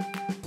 you